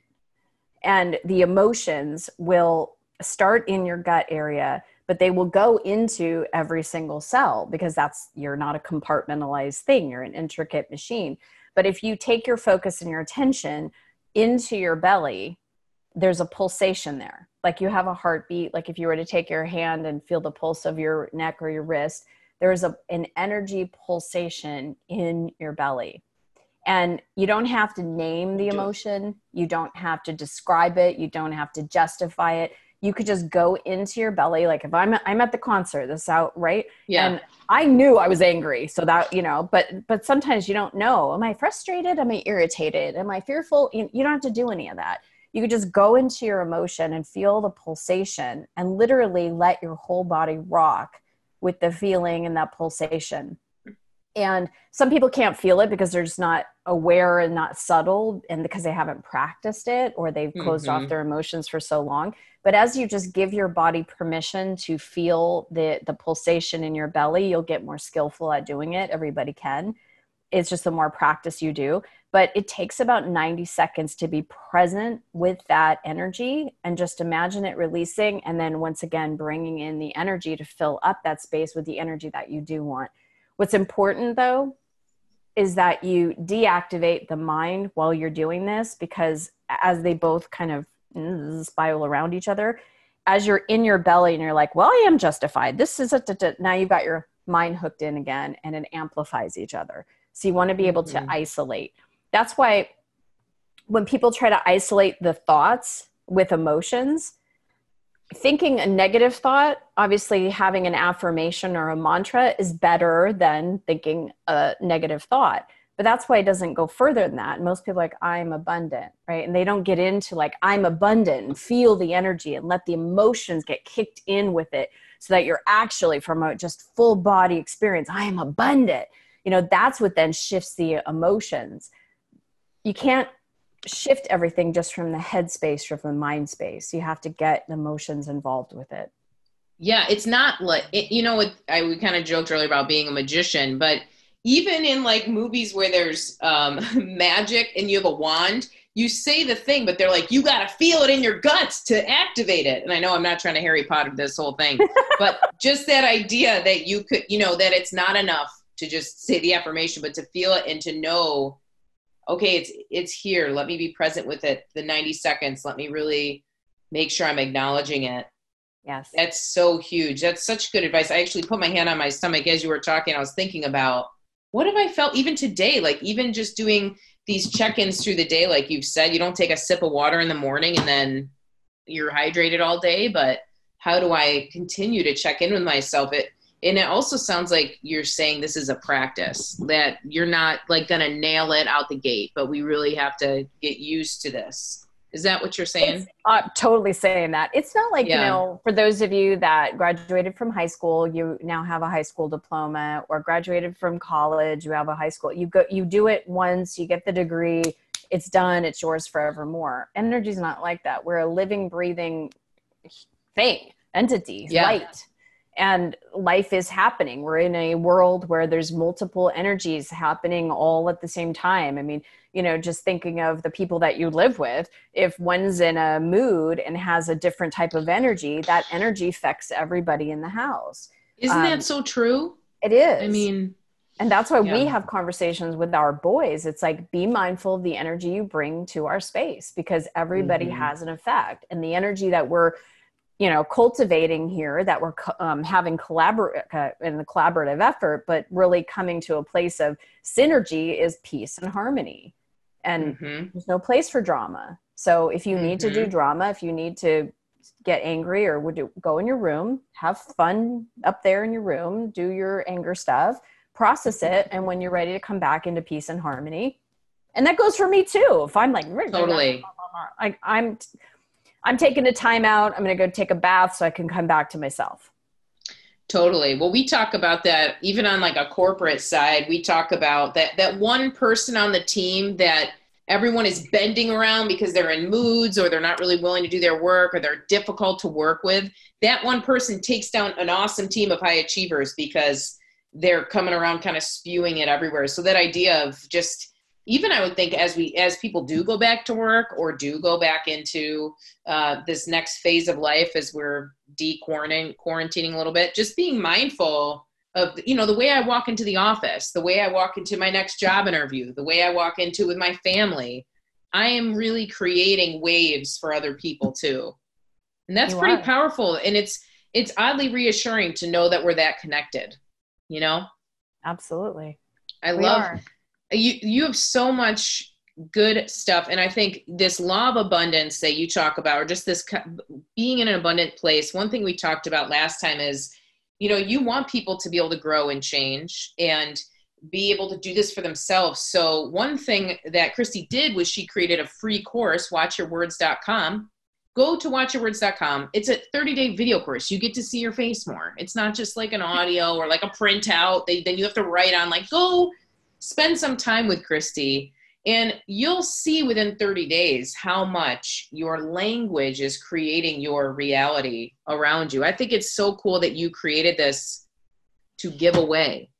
And the emotions will start in your gut area but they will go into every single cell because that's you're not a compartmentalized thing. You're an intricate machine. But if you take your focus and your attention into your belly there's a pulsation there. Like you have a heartbeat. Like if you were to take your hand and feel the pulse of your neck or your wrist there's a, an energy pulsation in your belly and you don't have to name the emotion. You don't have to describe it. You don't have to justify it. You could just go into your belly like if i'm i'm at the concert this out right? Yeah. And i knew i was angry so that you know but but sometimes you don't know am i frustrated? Am i irritated? Am i fearful? You, you don't have to do any of that. You could just go into your emotion and feel the pulsation and literally let your whole body rock with the feeling and that pulsation and some people can't feel it because they're just not aware and not subtle and because they haven't practiced it or they've closed mm-hmm. off their emotions for so long. But as you just give your body permission to feel the the pulsation in your belly you'll get more skillful at doing it. Everybody can. It's just the more practice you do. But it takes about 90 seconds to be present with that energy and just imagine it releasing and then once again bringing in the energy to fill up that space with the energy that you do want what's important though is that you deactivate the mind while you're doing this because as they both kind of mm, spiral around each other as you're in your belly and you're like well i am justified. This is a now you've got your mind hooked in again and it amplifies each other. So you want to be able to mm-hmm. isolate. That's why when people try to isolate the thoughts with emotions thinking a negative thought, obviously having an affirmation or a mantra is better than thinking a negative thought. But that's why it doesn't go further than that. Most people like, I'm abundant, right? And they don't get into like, I'm abundant and feel the energy and let the emotions get kicked in with it so that you're actually from a just full body experience, I am abundant. You know, that's what then shifts the emotions. You can't shift everything just from the head space or from the mind space. You have to get emotions involved with it. Yeah, it's not like it, you know. What I we kind of joked earlier about being a magician, but even in like movies where there's um, magic and you have a wand, you say the thing, but they're like, you got to feel it in your guts to activate it. And I know I'm not trying to Harry Potter this whole thing, but just that idea that you could, you know, that it's not enough to just say the affirmation, but to feel it and to know okay it's it's here. Let me be present with it. The 90 seconds let me really make sure i'm acknowledging it. Yes. That's so huge. That's such good advice. I actually put my hand on my stomach as you were talking. I was thinking about what have i felt even today? Like even just doing these check-ins through the day like you've said you don't take a sip of water in the morning and then you're hydrated all day but how do i continue to check in with myself? It and it also sounds like you're saying this is a practice that you're not like gonna nail it out the gate but we really have to get used to this. Is that what you're saying? Uh, totally saying that. It's not like yeah. you know for those of you that graduated from high school you now have a high school diploma or graduated from college you have a high school you go you do it once you get the degree it's done it's yours forevermore. Energy's not like that. We're a living breathing thing entity yeah. light and life is happening. We're in a world where there's multiple energies happening all at the same time. I mean you know just thinking of the people that you live with if one's in a mood and has a different type of energy that energy affects everybody in the house. Isn't um, that so true? it is. i mean and that's why yeah. we have conversations with our boys. It's like be mindful of the energy you bring to our space because everybody mm-hmm. has an effect. And the energy that we're you know cultivating here that we're um, having collaborate uh, in the collaborative effort but really coming to a place of synergy is peace and harmony and mm-hmm. there's no place for drama so if you mm-hmm. need to do mm-hmm. drama if you need to get angry or would go in your room have fun up there in your room do your anger stuff process it and when you're ready to come back into peace and harmony and that goes for me too if i'm like totally like i'm I'm taking a time out. I'm going to go take a bath so I can come back to myself. Totally. Well, we talk about that even on like a corporate side. We talk about that that one person on the team that everyone is bending around because they're in moods or they're not really willing to do their work or they're difficult to work with, that one person takes down an awesome team of high achievers because they're coming around kind of spewing it everywhere. So that idea of just even I would think as we as people do go back to work or do go back into uh, this next phase of life as we're de-quarantining quarantining a little bit, just being mindful of you know the way I walk into the office, the way I walk into my next job interview, the way I walk into with my family. I am really creating waves for other people too, and that's you pretty are. powerful. And it's it's oddly reassuring to know that we're that connected. You know, absolutely. I we love. Are you you have so much good stuff. And i think this law of abundance that you talk about or just this being in an abundant place one thing we talked about last time is you know you want people to be able to grow and change and be able to do this for themselves. So one thing that christy did was she created a free course watchyourwords.com go to watchyourwords.com it's a 30 day video course. You get to see your face more. It's not just like an audio or like a printout they, then you have to write on like go spend some time with Christy and you'll see within 30 days how much your language is creating your reality around you. I think it's so cool that you created this to give away.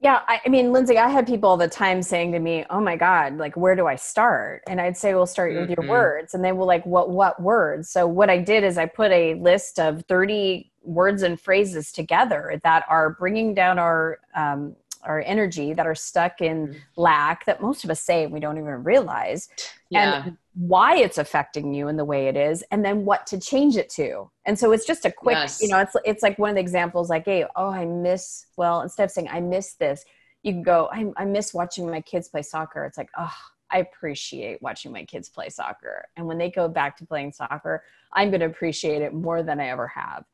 Yeah, I, I, mean, Lindsay, I had people all the time saying to me, "Oh my God, like where do I start?" And I'd say, "Well, start mm-hmm. with your mm-hmm. words." And they were like, "What? What words?" So what I did is I put a list of thirty words and phrases together that are bringing down our um, our energy that are stuck in mm-hmm. lack that most of us say we don't even realize yeah. and why it's affecting you in the way it is and then what to change it to and so it's just a quick yes. you know it's it's like one of the examples i gave oh i miss well instead of saying i miss this you can go I, I miss watching my kids play soccer it's like oh I appreciate watching my kids play soccer. And when they go back to playing soccer, I'm going to appreciate it more than I ever have.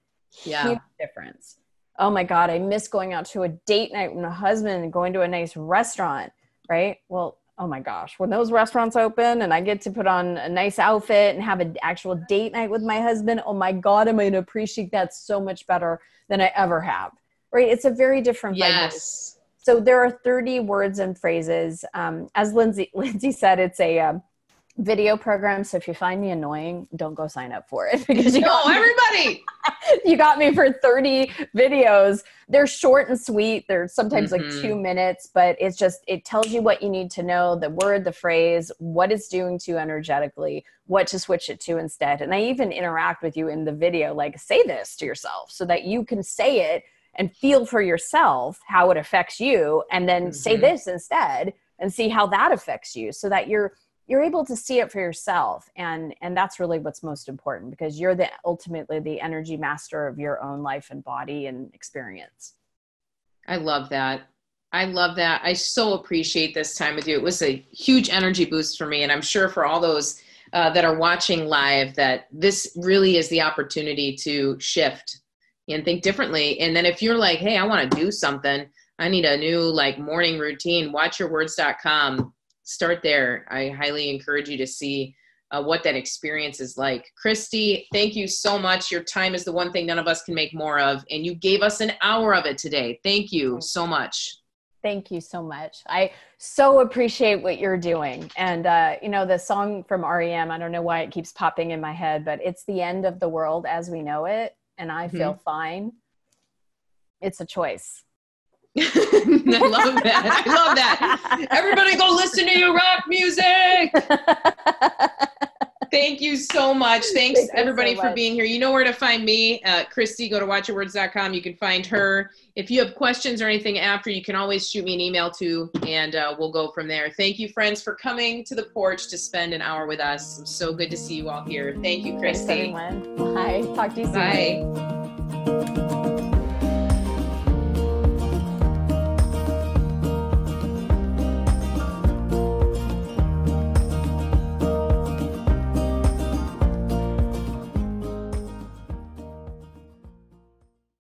Yeah. Huge difference oh my god i miss going out to a date night with my husband and going to a nice restaurant right? Well oh my gosh when those restaurants open and i get to put on a nice outfit and have an actual date night with my husband oh my god i'm going to appreciate that so much better than i ever have right? It's a very different yes. So there are 30 words and phrases. Um, as lindsay lindsay said it's a um, video program. So if you find me annoying, don't go sign up for it because you got everybody. you got me for 30 videos. They're short and sweet. They're sometimes mm-hmm. like two minutes, but it's just it tells you what you need to know, the word, the phrase, what it's doing to you energetically, what to switch it to instead. And I even interact with you in the video, like say this to yourself so that you can say it and feel for yourself how it affects you and then mm-hmm. say this instead and see how that affects you so that you're you're able to see it for yourself and and that's really what's most important because you're the ultimately the energy master of your own life and body and experience. I love that. I love that. I so appreciate this time with you. It was a huge energy boost for me and i'm sure for all those uh, that are watching live that this really is the opportunity to shift and think differently. And then if you're like hey i want to do something. I need a new like morning routine watchyourwords.com start there. I highly encourage you to see uh, what that experience is like. Christy, thank you so much. Your time is the one thing none of us can make more of, and you gave us an hour of it today. Thank you so much. Thank you so much. I so appreciate what you're doing. And, uh, you know, the song from REM, I don't know why it keeps popping in my head, but it's the end of the world as we know it. And I feel mm-hmm. fine. It's a choice. I love that. I love that. Everybody go listen to your rock music. Thank you so much. Thanks Thank everybody so for being here. You know where to find me. Uh, Christy, go to watchyourwords.com. You can find her. If you have questions or anything after, you can always shoot me an email too, and uh, we'll go from there. Thank you, friends, for coming to the porch to spend an hour with us. so good to see you all here. Thank you, Christy. Thanks, Bye. Talk to you soon. Bye.